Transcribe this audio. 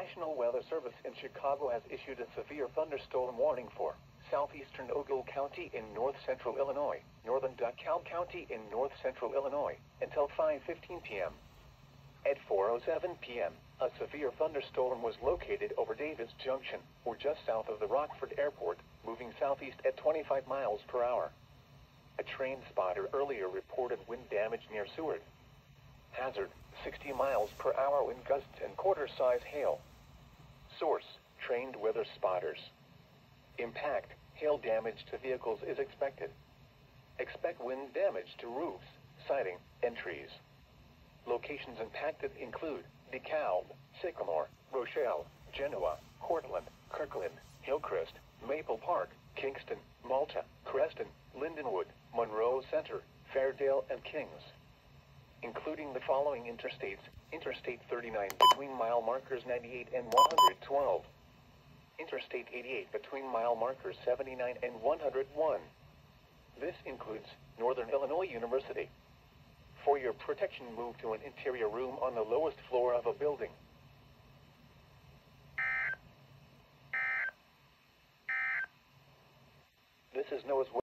National Weather Service in Chicago has issued a severe thunderstorm warning for southeastern Ogle County in north central Illinois, northern DeKalb County in north central Illinois, until 5.15 p.m. At 4.07 p.m., a severe thunderstorm was located over Davis Junction, or just south of the Rockford Airport, moving southeast at 25 miles per hour. A train spotter earlier reported wind damage near Seward. Hazard, 60 miles per hour wind gusts and quarter-size hail. Source, trained weather spotters. Impact, hail damage to vehicles is expected. Expect wind damage to roofs, siding, and trees. Locations impacted include DeKalb, Sycamore, Rochelle, Genoa, Cortland, Kirkland, Hillcrest, Maple Park, Kingston, Malta, Creston, Lindenwood, Monroe Center, Fairdale, and Kings. Including the following interstates, Interstate 39 between mile markers 98 and 112. Interstate 88 between mile markers 79 and 101. This includes Northern Illinois University. For your protection, move to an interior room on the lowest floor of a building. This is NOAA's